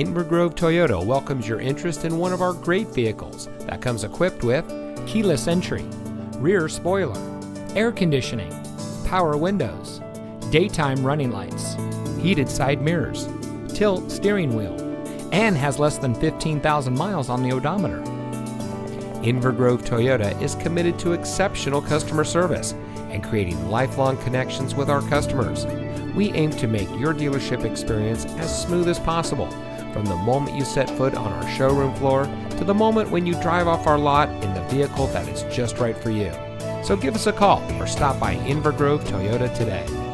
Inver Grove Toyota welcomes your interest in one of our great vehicles that comes equipped with keyless entry, rear spoiler, air conditioning, power windows, daytime running lights, heated side mirrors, tilt steering wheel, and has less than 15,000 miles on the odometer. Inver Grove Toyota is committed to exceptional customer service and creating lifelong connections with our customers. We aim to make your dealership experience as smooth as possible, from the moment you set foot on our showroom floor to the moment when you drive off our lot in the vehicle that is just right for you. So give us a call or stop by Inver Grove Toyota today.